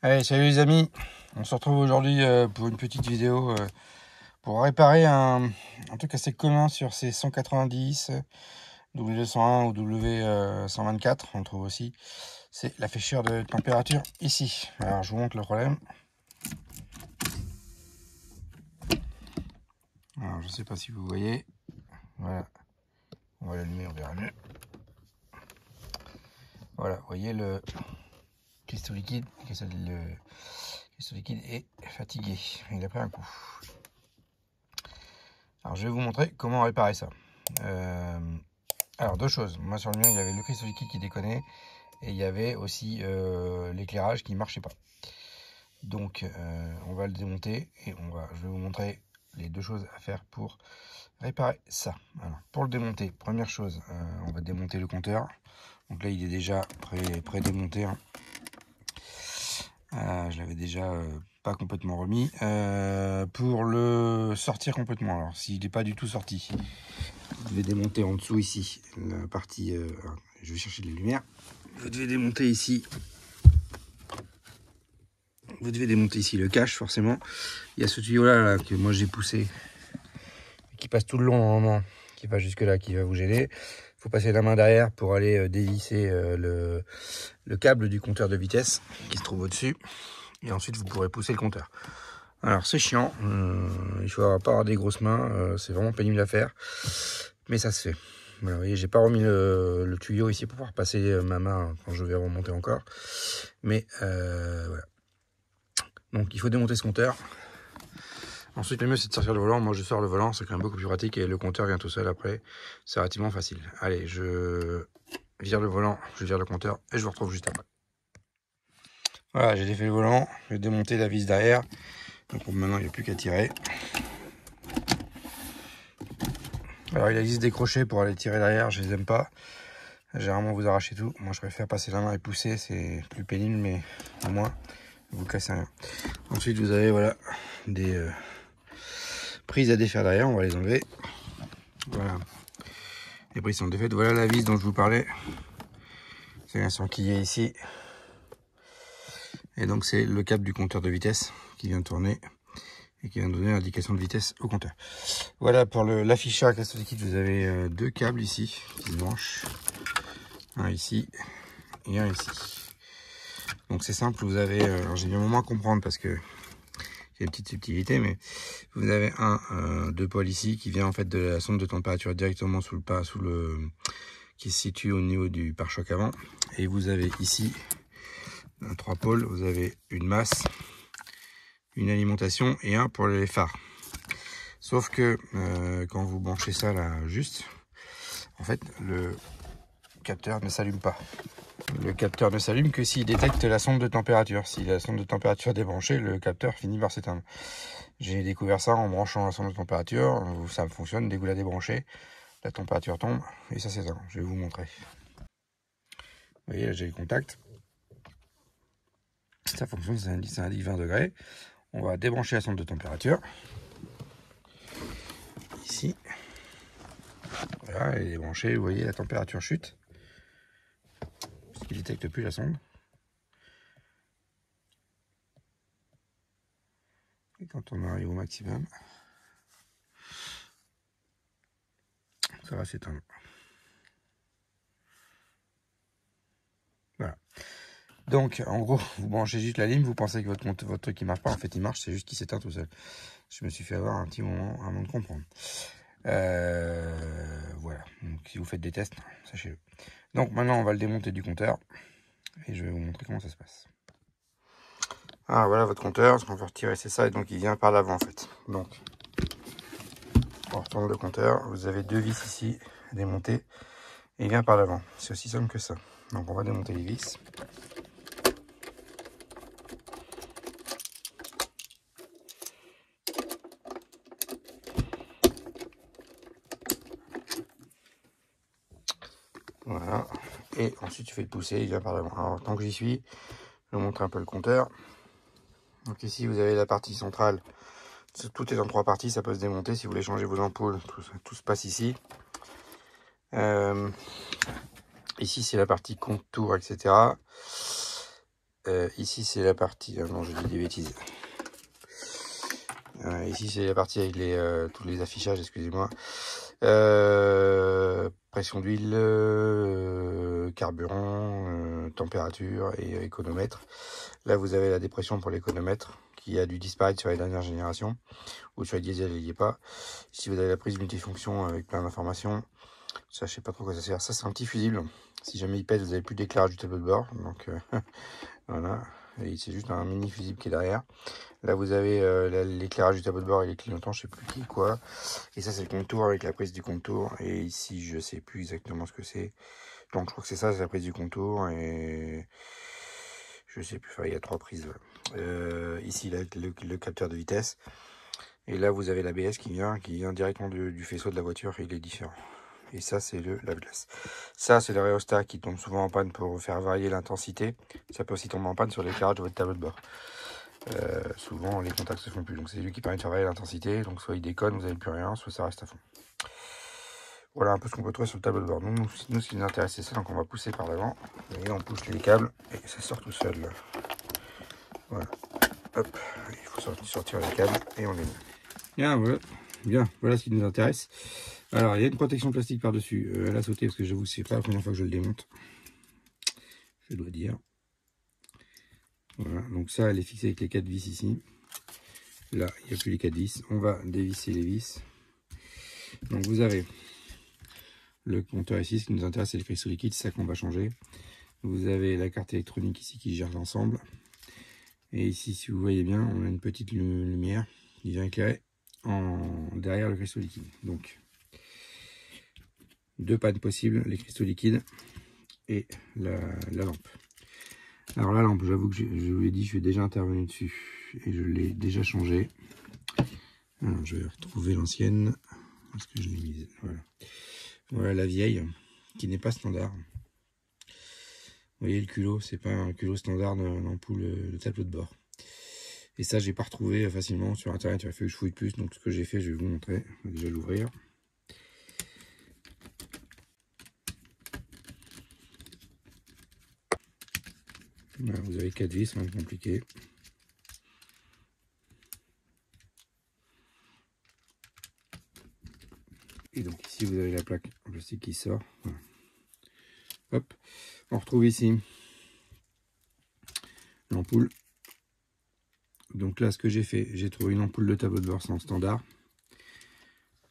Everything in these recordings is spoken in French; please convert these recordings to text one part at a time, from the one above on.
Allez, salut les amis. On se retrouve aujourd'hui euh, pour une petite vidéo euh, pour réparer un, truc assez commun sur ces 190, W201 ou W124. On trouve aussi. C'est la fécheur de température ici. Alors, je vous montre le problème. Alors, je sais pas si vous voyez. Voilà. On va l'allumer, on verra mieux. Voilà, vous voyez le, liquide, le cristaux liquide est fatigué. Il a pris un coup. Alors je vais vous montrer comment réparer ça. Euh, alors deux choses. Moi sur le mien il y avait le cristaux liquide qui déconnait et il y avait aussi euh, l'éclairage qui ne marchait pas. Donc euh, on va le démonter et on va, je vais vous montrer les deux choses à faire pour réparer ça. Pour le démonter, première chose, on va démonter le compteur. Donc là il est déjà pré, pré démonté. Hein. Euh, je l'avais déjà euh, pas complètement remis. Euh, pour le sortir complètement, alors s'il n'est pas du tout sorti, vous devez démonter en dessous ici la partie. je vais chercher de la lumière. Vous devez démonter ici. Vous devez démonter ici le cache forcément. Il y a ce tuyau là, que moi j'ai poussé, qui passe tout le long normalement, qui va jusque là, qui va vous gêner. Faut passer la main derrière pour aller euh, dévisser euh, le, le, câble du compteur de vitesse qui se trouve au-dessus. Et ensuite, vous pourrez pousser le compteur. Alors, c'est chiant. Euh, il faut pas avoir des grosses mains. c'est vraiment pénible à faire. Mais ça se fait. Voilà, vous voyez, j'ai pas remis le, tuyau ici pour pouvoir passer ma main quand je vais remonter encore. Mais voilà. Donc, il faut démonter ce compteur. Ensuite, le mieux, c'est de sortir le volant. Moi, je sors le volant, c'est quand même beaucoup plus pratique et le compteur vient tout seul après. C'est relativement facile. Allez, je vire le volant, je vire le compteur et je vous retrouve juste après. Voilà, j'ai défait le volant, j'ai démonté la vis derrière. Donc maintenant, il n'y a plus qu'à tirer. Alors, il existe des crochets pour aller tirer derrière, je les aime pas. Généralement, vous arrachez tout. Moi, je préfère passer la main et pousser, c'est plus pénible, mais au moins, vous cassez rien. Ensuite, vous avez voilà des, euh, prises à défaire derrière, on va les enlever. Voilà. Les prises sont défaites. Voilà la vis dont je vous parlais. C'est un est ici. Et donc c'est le câble du compteur de vitesse qui vient tourner et qui vient donner l'indication de vitesse au compteur. Voilà pour l'affichage casse liquide, vous avez euh, deux câbles ici qui se. Un ici et un ici. Donc c'est simple, vous avez, euh, j'ai bien un moment à comprendre parce que une petite mais vous avez un euh, deux pôles ici qui vient en fait de la sonde de température directement sous le pas, sous le qui se situe au niveau du pare-choc avant, et vous avez ici un trois pôles, vous avez une masse, une alimentation et un pour les phares. Sauf que euh, quand vous branchez ça là juste, en fait le capteur ne s'allume pas. Le capteur ne s'allume que s'il détecte la sonde de température. Si la sonde de température est débranchée, le capteur finit par s'éteindre. J'ai découvert ça en branchant la sonde de température. Ça fonctionne, dès que vous la débranchez, la température tombe et ça s'éteint. Je vais vous montrer. Vous voyez, j'ai le contact. Ça fonctionne, ça indique 20 degrés. On va débrancher la sonde de température. Ici. Voilà, elle est débranchée, vous voyez, la température chute il détecte plus la sonde. Et quand on arrive au maximum, ça va s'éteindre. Voilà. Donc, en gros, vous branchez juste la ligne, vous pensez que votre, votre truc ne marche pas. En fait, il marche, c'est juste qu'il s'éteint tout seul. Je me suis fait avoir un petit moment avant de comprendre. Euh, voilà. Donc, si vous faites des tests, sachez-le. Donc maintenant, on va le démonter du compteur. Et je vais vous montrer comment ça se passe. Ah, voilà votre compteur. Ce qu'on va retirer, c'est ça. Et donc, il vient par l'avant, en fait. Donc, on retourne le compteur. Vous avez deux vis ici à démonter. Et il vient par l'avant. C'est aussi simple que ça. Donc, on va démonter les vis. Voilà. Et ensuite, tu fais le pousser, il vient par devant. Alors, tant que j'y suis, je vous montrer un peu le compteur. Donc ici, vous avez la partie centrale. Tout est en trois parties, ça peut se démonter. Si vous voulez changer vos ampoules, tout, se passe ici. Euh, ici, c'est la partie contour, etc. Euh, ici, c'est la partie... non, je dis des bêtises. ici, c'est la partie avec les, tous les affichages, excusez-moi. Pression d'huile, carburant, température et économètre. Là, vous avez la dépression pour l'économètre qui a dû disparaître sur les dernières générations ou sur les diesel, il n'y est pas. Ici, vous avez la prise multifonction avec plein d'informations. Ça, je sais pas trop quoi ça sert. Ça, c'est un petit fusible. Si jamais il pète, vous n'avez plus d'éclairage du tableau de bord. Donc, euh, voilà. C'est juste un mini fusible qui est derrière. Là, vous avez euh, l'éclairage du tableau de bord et les clignotants, je sais plus qui, quoi. Et ça, c'est le contour avec la prise du contour. Et ici, je sais plus exactement ce que c'est. Donc, je crois que c'est ça, c'est la prise du contour. Et je sais plus, enfin, il y a trois prises. Euh, ici, le, capteur de vitesse. Et là, vous avez l'ABS qui vient, qui vient directement du, faisceau de la voiture. Et il est différent. Et ça, c'est le lave-glace. Ça, c'est le rhéostat qui tombe souvent en panne pour faire varier l'intensité. Ça peut aussi tomber en panne sur l'éclairage de votre tableau de bord. Euh, souvent, les contacts se font plus. Donc, c'est lui qui permet de faire varier l'intensité. Donc, soit il déconne, vous n'avez plus rien, soit ça reste à fond. Voilà un peu ce qu'on peut trouver sur le tableau de bord. Nous, nous ce qui nous intéresse, c'est ça. Donc, on va pousser par l'avant. Et on pousse les câbles et ça sort tout seul. Voilà. Hop. Il faut sortir les câbles et on les met. Bien, voilà. Bien, voilà ce qui nous intéresse. Alors, il y a une protection plastique par-dessus. Euh, elle a sauté parce que j'avoue, c'est pas la première fois que je le démonte. Je dois dire. Voilà, donc ça, elle est fixée avec les quatre vis ici. Là, il n'y a plus les quatre vis. On va dévisser les vis. Donc, vous avez le compteur ici. Ce qui nous intéresse, c'est cristaux liquide. C'est ça qu'on va changer. Vous avez la carte électronique ici qui gère l'ensemble. Et ici, si vous voyez bien, on a une petite lumière qui vient éclairer en, derrière le cristaux liquide. Donc, deux pannes possibles, les cristaux liquides et la, lampe. Alors la lampe, j'avoue que je, vous l'ai dit, je suis déjà intervenu dessus et je l'ai déjà changé. Alors je vais retrouver l'ancienne parce que je l'ai mise. Voilà. voilà la vieille qui n'est pas standard. Vous voyez le culot, c'est pas un culot standard d'ampoule de tableau de bord. Et ça, j'ai pas retrouvé facilement sur internet. Il a fallu que je fouille plus. Donc, ce que j'ai fait, je vais vous montrer. Je vais déjà l'ouvrir. Vous avez quatre vis, rien de compliqué. Et donc ici vous avez la plaque en plastique qui sort. Hop, on retrouve ici l'ampoule. Donc là ce que j'ai fait, j'ai trouvé une ampoule de tableau de bord sans standard.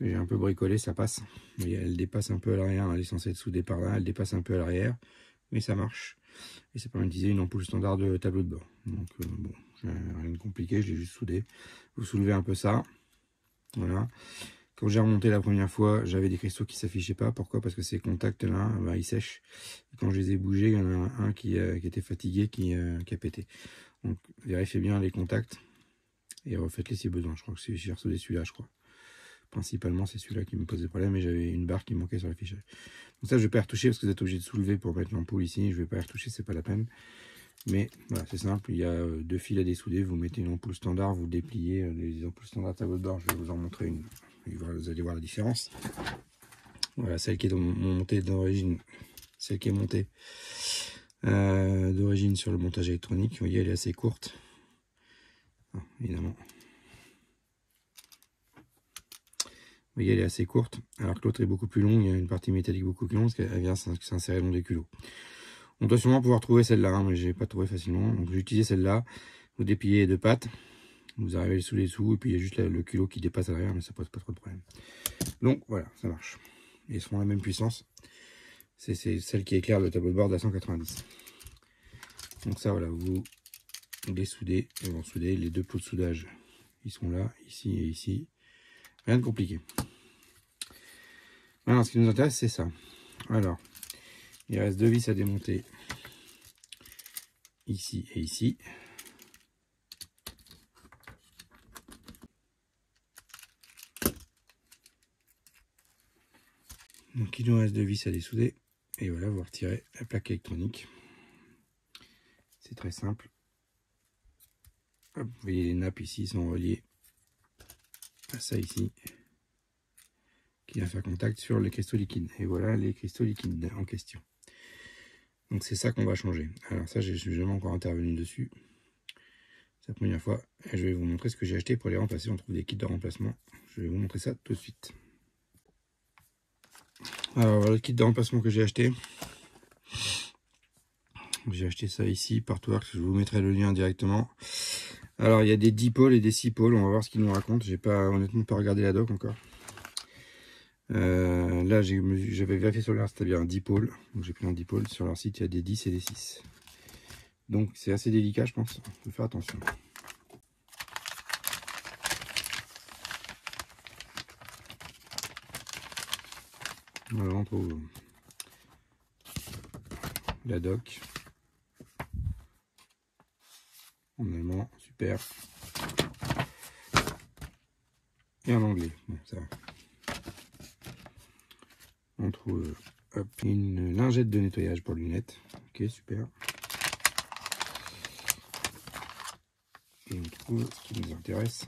J'ai un peu bricolé, ça passe. elle dépasse un peu à l'arrière, elle est censée être soudée par là, elle dépasse un peu à l'arrière, mais ça marche. Et ça permet d'utiliser une ampoule standard de tableau de bord. Donc euh, bon, rien de compliqué, je l'ai juste soudé. Vous soulevez un peu ça. Voilà. Quand j'ai remonté la première fois, j'avais des cristaux qui s'affichaient pas. Pourquoi? Parce que ces contacts là, bah, ils sèchent. quand je les ai bougés, il y en a un qui, euh, était fatigué, qui, euh, qui, a pété. Donc vérifiez bien les contacts et refaites-les si besoin. Je crois que j'ai ressoudé celui-là, je crois. Principalement, c'est celui-là qui me posait problème et j'avais une barre qui manquait sur l'affichage. Donc ça, je vais pas retoucher parce que vous êtes obligé de soulever pour mettre l'ampoule ici. Je vais pas retoucher, c'est pas la peine. Mais voilà, c'est simple. Il y a euh, deux fils à dessouder. Vous mettez une ampoule standard, vous dépliez euh, les ampoules standards à votre bord. Je vais vous en montrer une. Vous allez voir la différence. Voilà, celle qui est montée d'origine, celle qui est montée euh, d'origine sur le montage électronique. Vous voyez, elle est assez courte. Ah, évidemment. Elle est assez courte, alors que l'autre est beaucoup plus longue. Il y a une partie métallique beaucoup plus longue, parce qu'elle vient s'insérer dans des culots. On doit sûrement pouvoir trouver celle-là, hein, mais je n'ai pas trouvé facilement. Donc j'ai utilisé celle-là. Vous dépliez les deux pattes, vous arrivez sous les sous, et puis il y a juste le culot qui dépasse à l'arrière, mais ça pose pas trop de problème. Donc voilà, ça marche. ils seront la même puissance. C'est celle qui éclaire le tableau de bord à 190. Donc ça, voilà, vous les soudez, et vous soudez les deux pots de soudage. Ils sont là, ici et ici. Rien de compliqué. Alors, ce qui nous intéresse, c'est ça. Alors, il reste deux vis à démonter. Ici et ici. Donc, il nous reste deux vis à dessouder. Et voilà, vous retirez la plaque électronique. C'est très simple. vous voyez les nappes ici sont reliées ça ici qui va faire contact sur les cristaux liquides. Et voilà les cristaux liquides en question. Donc c'est ça qu'on va changer. Alors ça, je suis jamais encore intervenu dessus. C'est la première fois. Et je vais vous montrer ce que j'ai acheté pour les remplacer. On trouve des kits de remplacement. Je vais vous montrer ça tout de suite. Alors voilà le kit de remplacement que j'ai acheté. J'ai acheté ça ici, partout. Je vous mettrai le lien directement. Alors il y a des 10 pôles et des 6 pôles. On va voir ce qu'ils nous racontent. J'ai pas honnêtement pas regardé la doc encore. Euh, là, j'avais vérifié sur leur c'était bien un dipôle. Donc j'ai pris un dipôle. Sur leur site, il y a des 10 et des 6. Donc c'est assez délicat, je pense. Il faut faire attention. Voilà, on trouve la doc. En allemand, super. Et en anglais, bon, ça va on trouve une lingette de nettoyage pour lunettes. Ok, super. Et on trouve ce qui nous intéresse.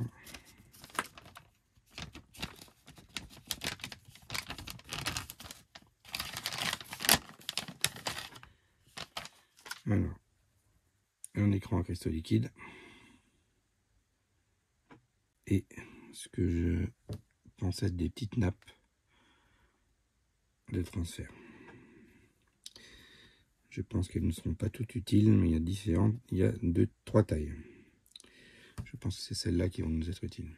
Alors, un écran à cristaux liquides. Et ce que je pense être des petites nappes de transfert. Je pense qu'elles ne seront pas toutes utiles, mais il y a différentes, il y a deux, trois tailles. Je pense que c'est celles-là qui vont nous être utiles.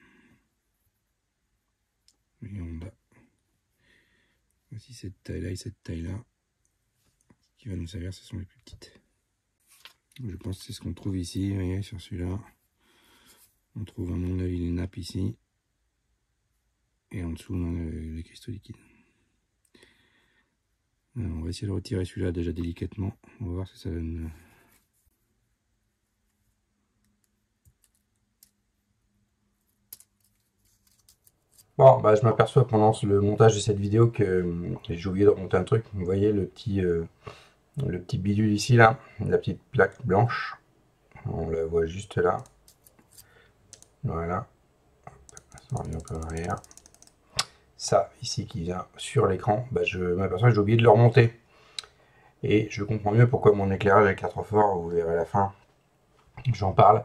Et on a voici cette taille-là et cette taille-là. qui va nous servir, ce sont les plus petites. Je pense que c'est ce qu'on trouve ici, vous voyez, sur celui-là. On trouve à mon avis les nappes ici. Et en dessous, on a les cristaux liquides on va essayer de retirer celui-là déjà délicatement. On va voir ce que ça donne. Bon, bah, je m'aperçois pendant le montage de cette vidéo que euh, j'ai oublié de remonter un truc. Vous voyez le petit, euh, le petit bidule ici, là, la petite plaque blanche. On la voit juste là. Voilà. Ça revient un peu en arrière ça ici qui vient sur l'écran, bah, je m'aperçois que j'ai oublié de le remonter. Et je comprends mieux pourquoi mon éclairage est trop fort, vous verrez à la fin, j'en parle.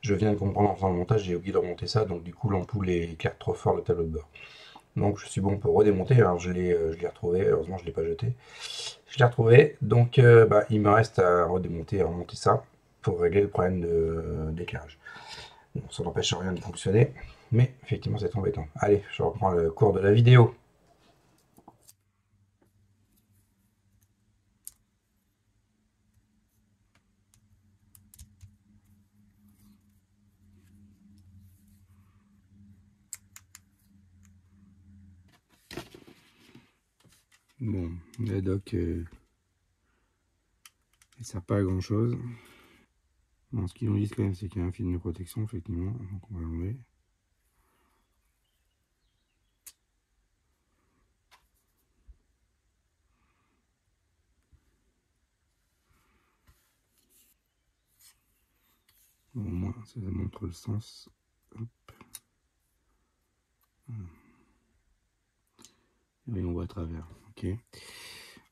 Je viens de comprendre en faisant le montage, j'ai oublié de remonter ça, donc du coup l'ampoule éclaire trop fort le tableau de bord. Donc je suis bon pour redémonter, alors je l'ai euh, retrouvé, heureusement je ne l'ai pas jeté. Je l'ai retrouvé, donc euh, bah, il me reste à redémonter et remonter ça pour régler le problème d'éclairage. ça n'empêche rien de fonctionner. Mais effectivement, c'est embêtant. Allez, je reprends le cours de la vidéo. Bon, la doc, euh, sert pas à grand chose. Bon, ce qu'ils nous disent quand même, c'est qu'il y a un film de protection, effectivement, donc on va l'enlever. Au moins, ça montre le sens. Et on voit à travers. Ok.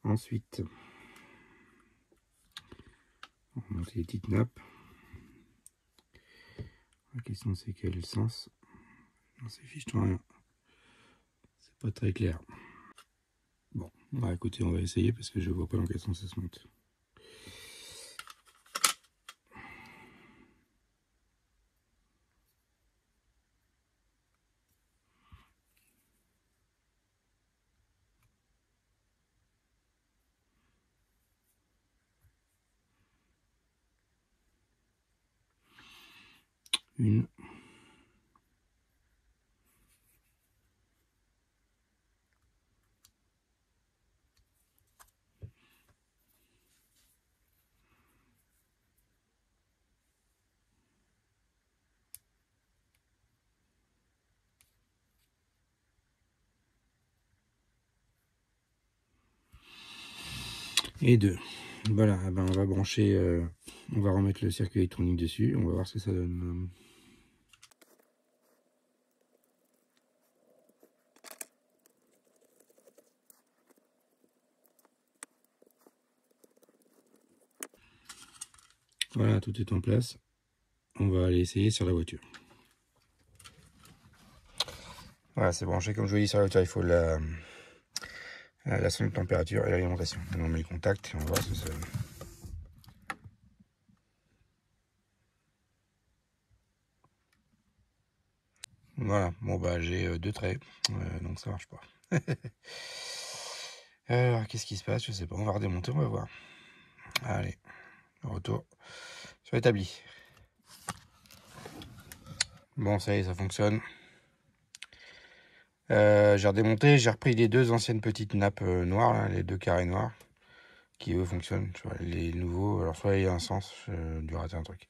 Ensuite, on monte les petites nappes. La question c'est quel sens? Non, c'est fiche-toi rien. C'est pas très clair. Bon, bah écoutez, on va essayer parce que je vois pas dans quel sens ça se monte. Une et deux. Voilà, eh ben on va brancher, euh, on va remettre le circuit électronique dessus, on va voir ce que ça donne. Voilà, tout est en place. On va aller essayer sur la voiture. Voilà, c'est branché comme je vous dis sur la voiture, il faut la, la sonde de température et l'alimentation. On met le contact et on va voir ce ça. Voilà, bon bah j'ai euh, deux traits, euh, donc ça marche pas. Alors qu'est-ce qui se passe? Je sais pas, on va redémonter, on va voir. Allez, retour sur l'établi. Bon ça y est, ça fonctionne. Euh, j'ai redémonté, j'ai repris les deux anciennes petites nappes noires, les deux carrés noirs, qui eux fonctionnent. Les nouveaux, alors soit il y a un sens, j'ai dû rater un truc.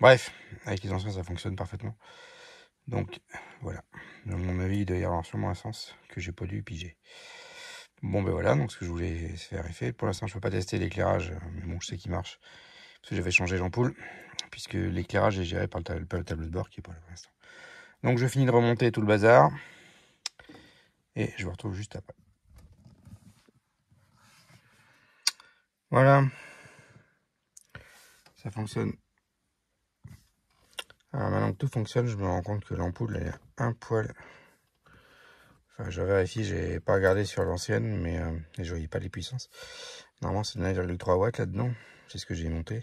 Bref, avec les anciens ça fonctionne parfaitement. Donc voilà, à mon avis, il doit y avoir sûrement un sens que j'ai pas dû piger. Bon ben voilà, donc ce que je voulais faire est. Pour l'instant, je peux pas tester l'éclairage, mais bon, je sais qu'il marche. Parce que j'avais changé l'ampoule, puisque l'éclairage est géré par le, tableau de bord qui est pas pour l'instant. Donc je finis de remonter tout le bazar. Et je vous retrouve juste après. Voilà. Ça fonctionne alors maintenant que tout fonctionne, je me rends compte que l'ampoule elle est un poil. Je vérifie, j'ai pas regardé sur l'ancienne, mais euh, je voyais pas les puissances. Normalement, c'est 9,3 watts là-dedans. C'est ce que j'ai monté.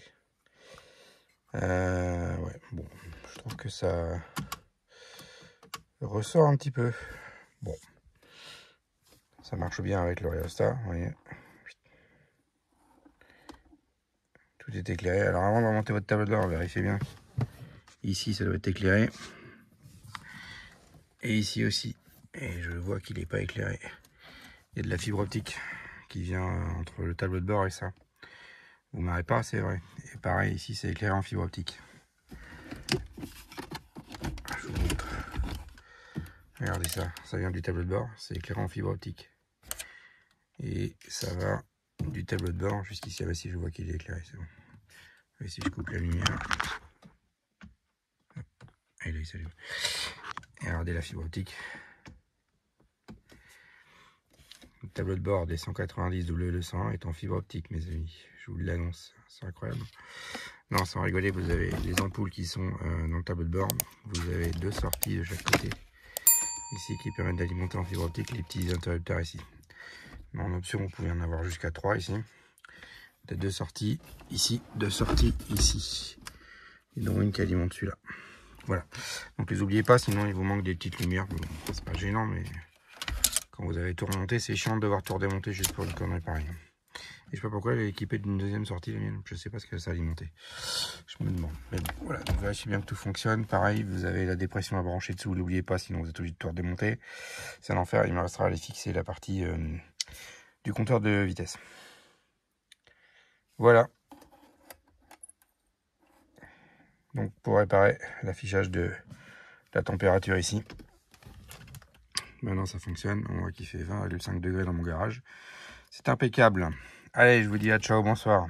Euh, ouais, bon, je trouve que ça ressort un petit peu. Bon, ça marche bien avec le rhéostat, vous voyez. Tout est éclairé. Alors avant de remonter votre tableau de bord, vérifiez bien Ici, ça doit être éclairé. Et ici aussi. Et je vois qu'il n'est pas éclairé. Il y a de la fibre optique qui vient entre le tableau de bord et ça. Vous m'arrêtez pas, c'est vrai. Et pareil, ici, c'est éclairé en fibre optique. Je vous montre. Regardez ça. Ça vient du tableau de bord. C'est éclairé en fibre optique. Et ça va du tableau de bord jusqu'ici. Ah bah si, je vois qu'il est éclairé, c'est bon. Et si je coupe la lumière. Et là, il s'allume. Et regardez la fibre optique. Le tableau de bord des 190 W200 est en fibre optique, mes amis. Je vous l'annonce. C'est incroyable. Non, sans rigoler, vous avez les ampoules qui sont euh, dans le tableau de bord. Vous avez deux sorties de chaque côté. Ici, qui permettent d'alimenter en fibre optique les petits interrupteurs ici. En option, vous pouvez en avoir jusqu'à trois ici. Deux sorties ici, deux sorties ici. Et dont une qui alimente celui-là. Voilà. Donc les oubliez pas, sinon il vous manque des petites lumières. c'est pas gênant, mais quand vous avez tout remonté, c'est chiant de devoir tout redémonter juste pour une connerie pareille. Et je sais pas pourquoi elle est équipée d'une deuxième sortie, la mienne. Je sais pas ce qu'elle s'est alimenté. Je me demande. Mais bon, voilà. Donc vérifiez bien que tout fonctionne. Pareil, vous avez la dépression à brancher dessous. N'oubliez pas, sinon vous êtes obligé de tout redémonter. C'est un enfer. Il me restera à aller fixer la partie euh, du compteur de vitesse. Voilà. Donc pour réparer l'affichage de la température ici. Maintenant ça fonctionne, on voit qu'il fait 20,5 degrés dans mon garage. C'est impeccable. Allez, je vous dis à ciao, bonsoir.